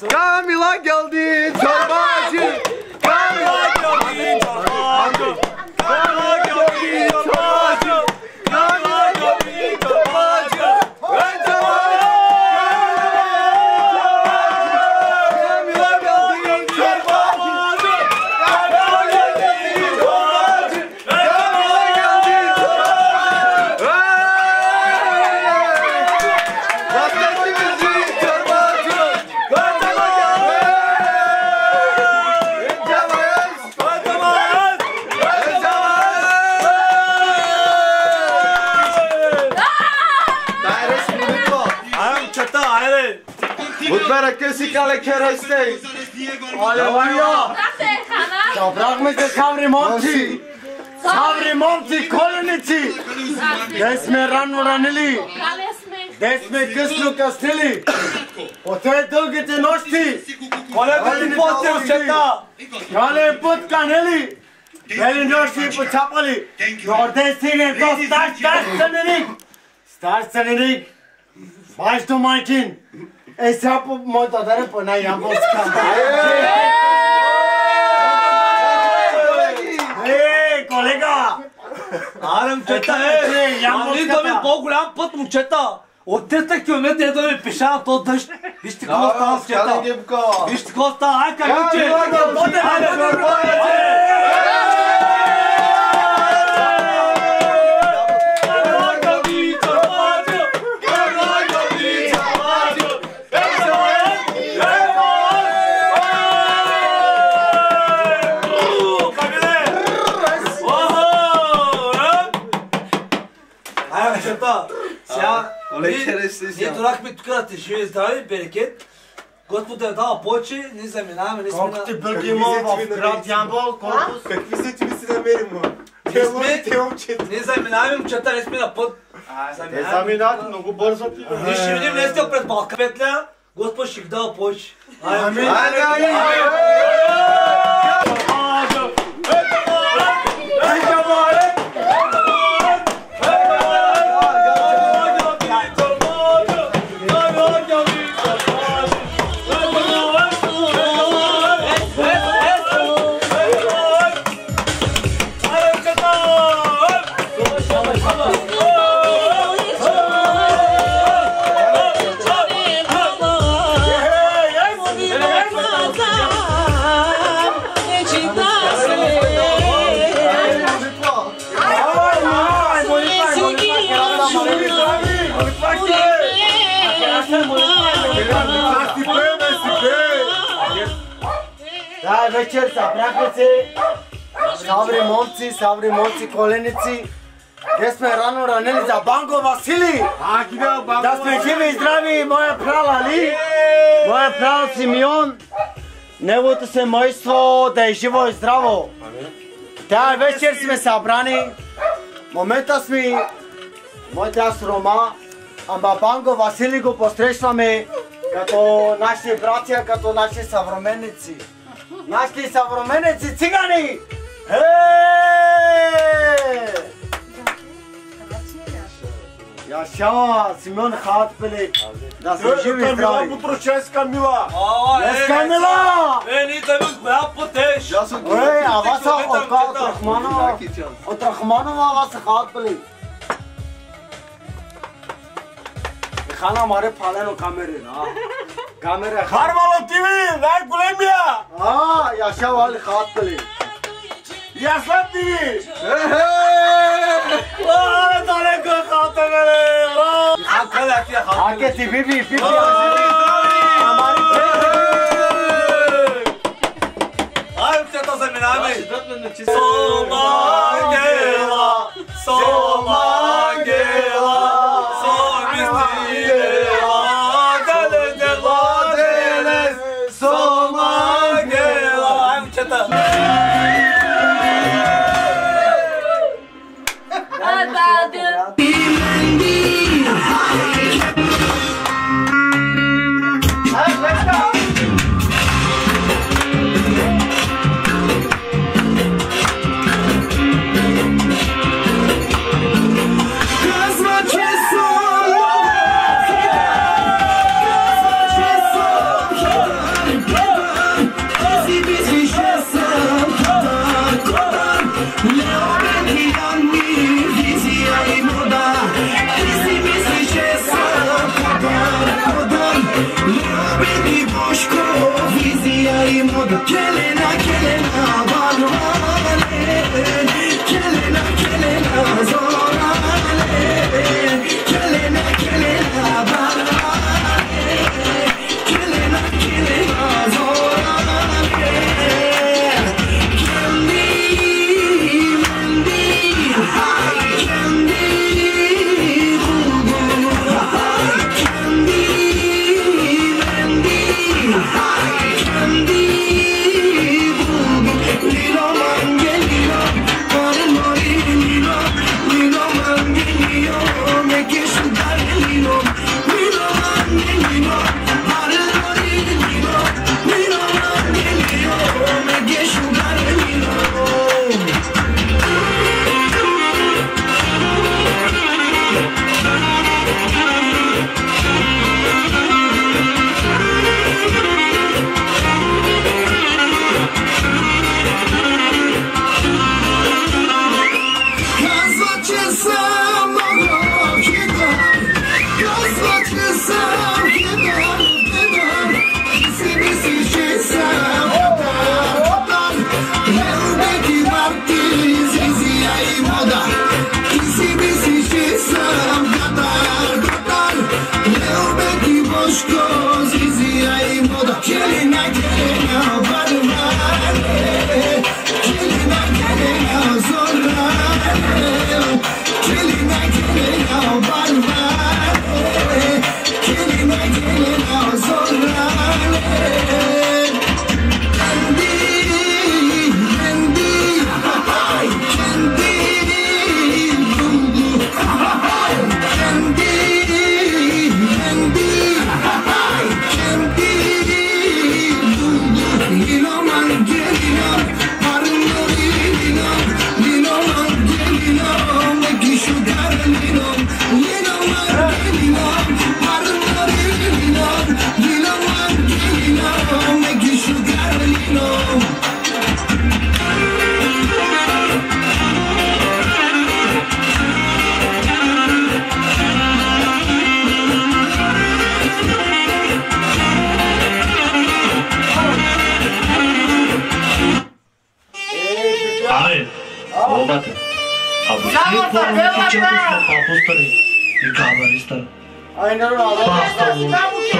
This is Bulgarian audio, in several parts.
Kamila geldi Diego. Aleluia. Zabrakme se kavri monti. Kavri monti kolnici. Desme ranu ranili. Desme kisnu kastili. O te nošti. Kole kati poti osjeta. Kale put kaneli. Veli nošti po čapali. Nordesi ne to stač stač sanirik. Stač sanirik. To start start senenik. Start senenik. Baš to majkin. E sapo mota dare po na jamboska. Hey kolega. Ayağım çatı. Ani to mi pogulam put mu çatı. Otete köme de de pişan to dış. Hiç kosta çatı. Hiç kosta ay kaçı. Ayağım Оле, керестис, ние ја. турахме тук да те живее здраве, берекет. Господ е дал повече, ние заминаваме, ние сме Колко на... ти бълги има в град Ямбол? Колко? Какви са ти ми си намерим, ма? Ние Те сме, ние заминаваме, момчета, ние сме на път. Те Заминаваме. заминат много бързо ти. Ние ще видим днес пред Балка Петля, Господ ще ги дава повече. Амин. Айде, айде. Da, večer sa praklici, sabri momci, sabri momci kolenici, gdje sme rano ranili za Bango Vasili, da sme živi i zdravi, moja prala Ali, moja prala Simeon, negovото семейство да е живо и здраво. Тая вечер сме събрани, момента сме, моите аз Рома, ама Банго Васили го посрещаме като наши братя, като наши съвременници. Наши съвременници цигани! Е! Яша, Симеон Хатпелик, да се живи и здрави. Потрушенска мила. Днес Камила! Е, ние да ми голям потеж. Ой, а вас са от от Рахманова, от Рахманова вас са खाना हमारे फाले नो कामेरे ना कामेरे घर वालों टीवी राय कोलंबिया हाँ याशा वाले खात पले याशा टीवी वाले ताले को खाते मेरे खात पले आके आके टीवी भी टीवी हमारी आय उसे तो से मिला में सोमा केला Soma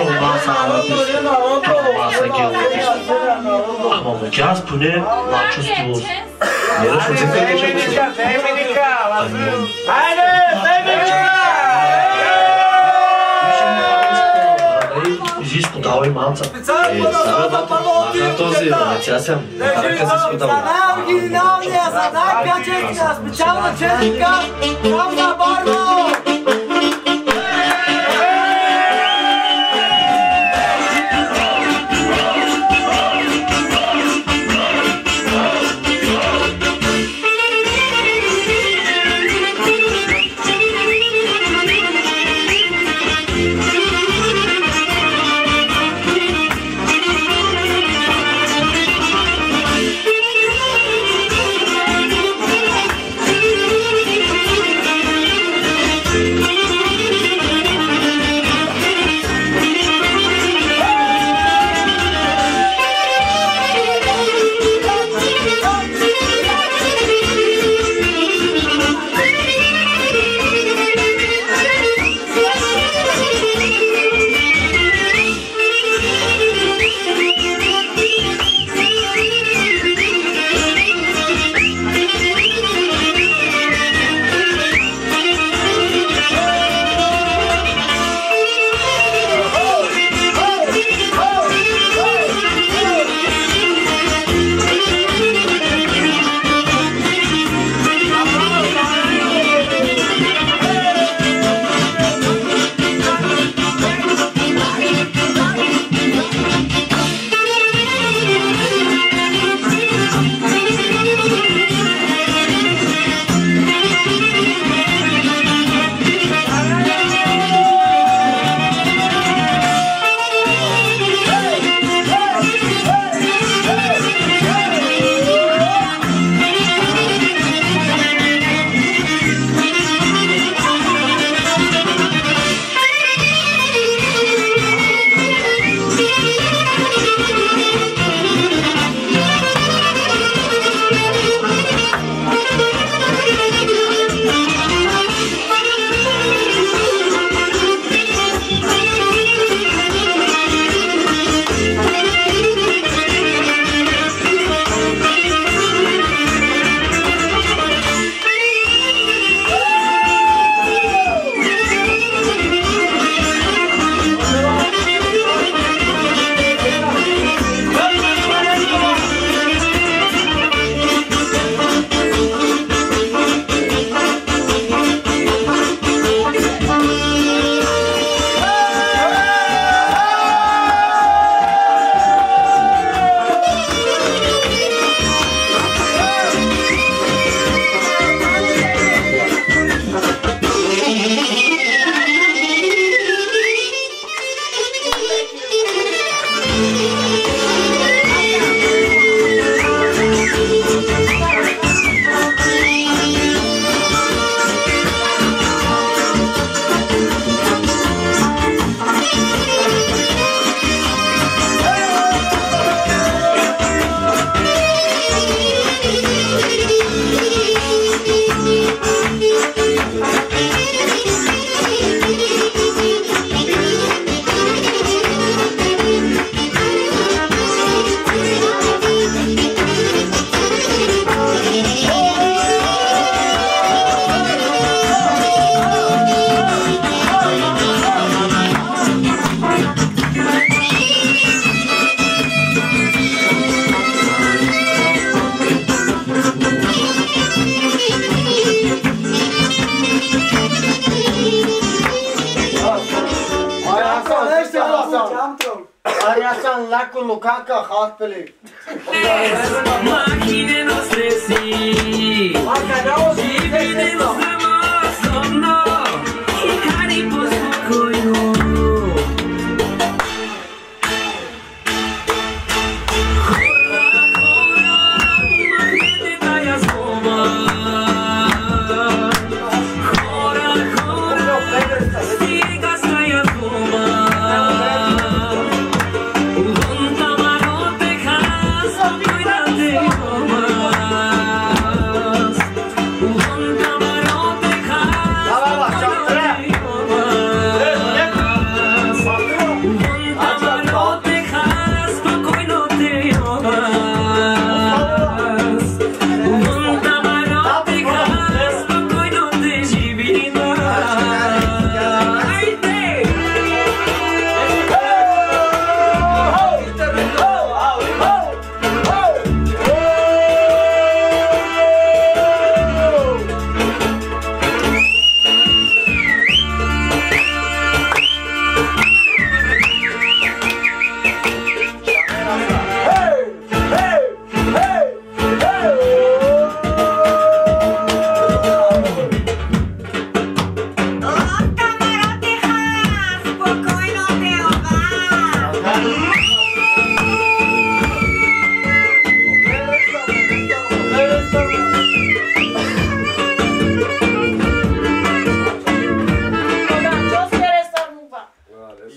Olmaz sağlıklı. Pasa geometrici. Am învățat, spune, la ce spus. Era și un Haide, stai Жизнь куда у имамца. На този тя се карака с изхода. Сана оригиналния, сана качествена, специална четка, там на барно! kanka halk bilir.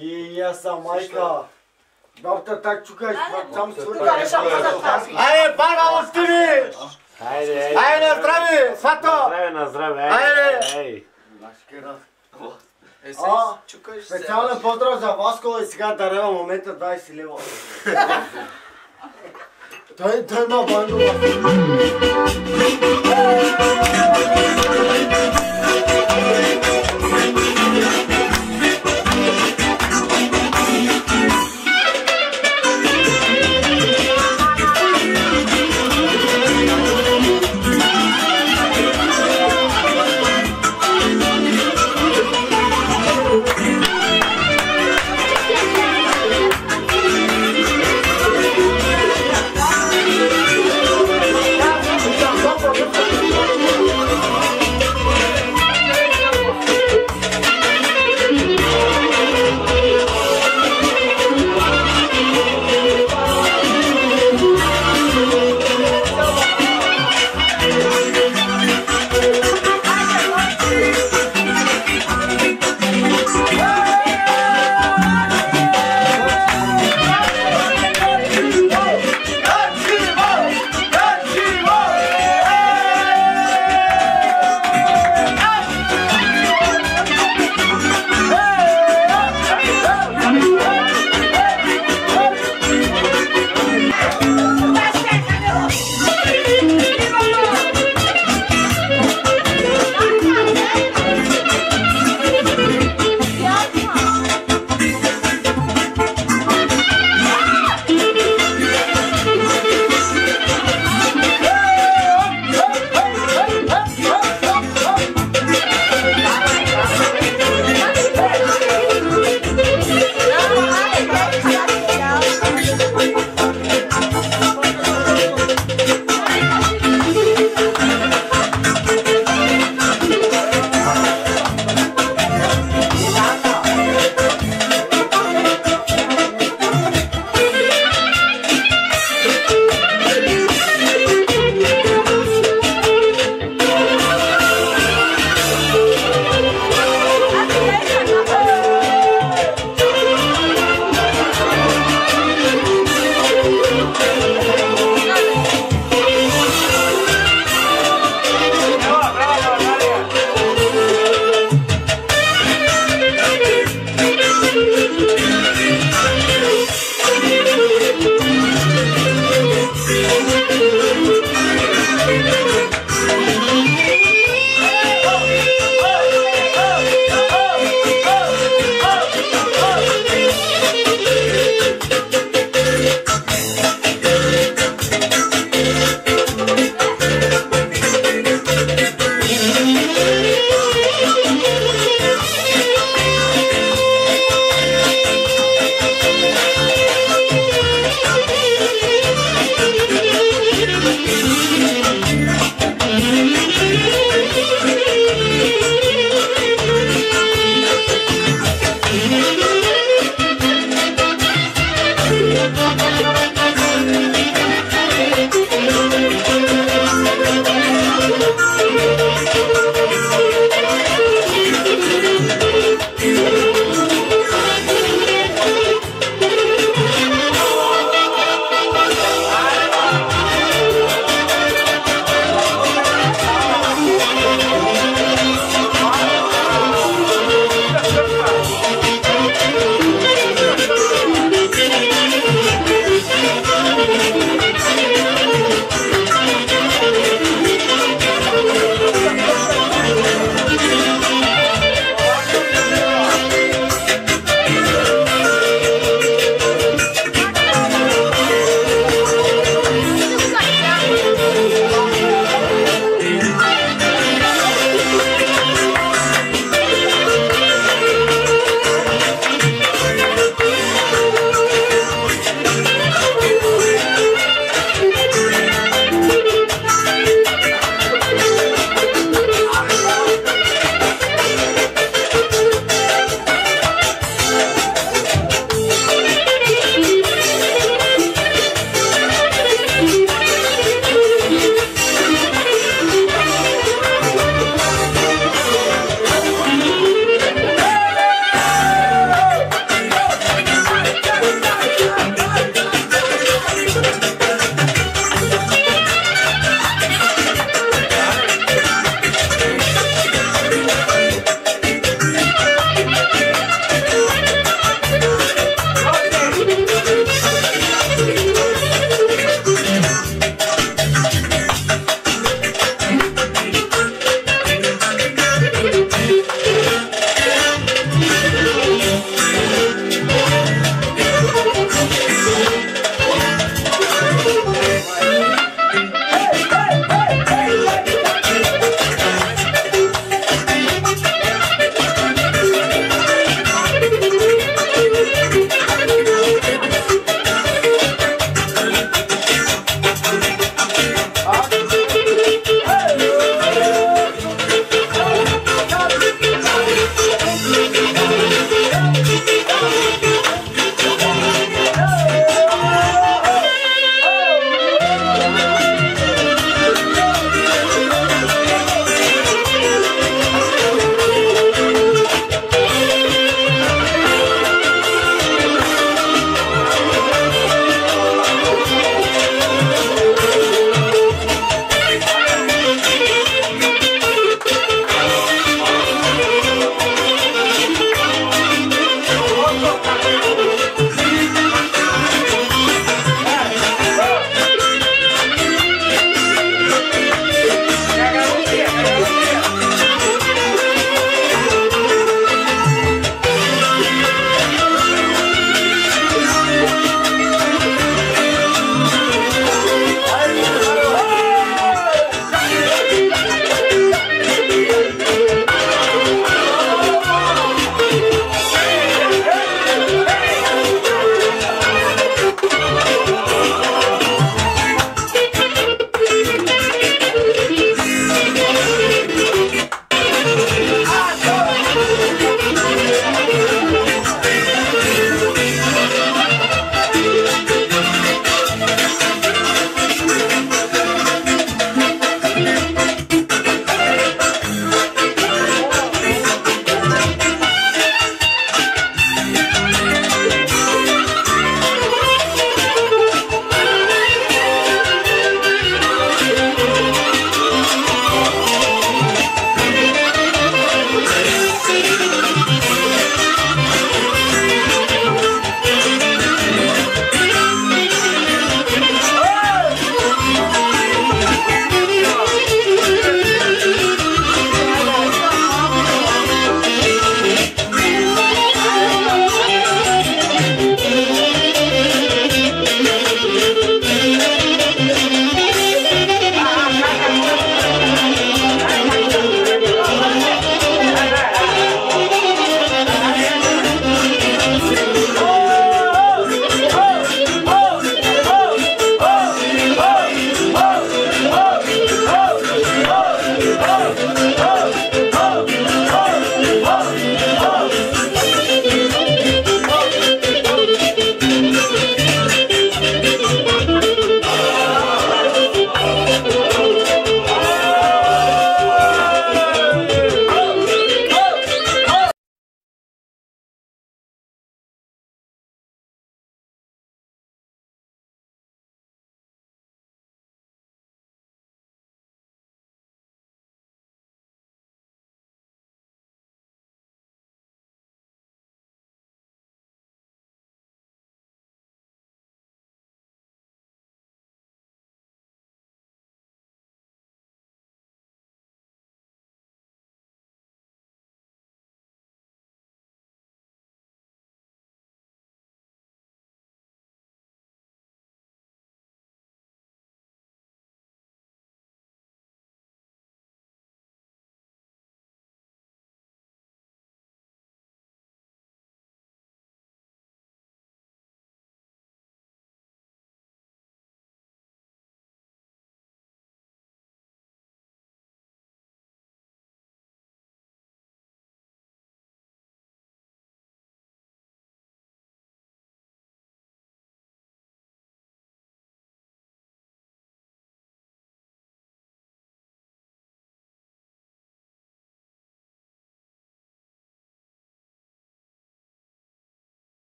Иеса, е майка! Бабта так чукаш, там свъргаш. Айде, пара, остини! Айде, айде, на здраве, свато! Здраве, на здраве, айде! Айде! Специален поздрав за Васко и сега дарева момента 20 лева. Той, той има бандова.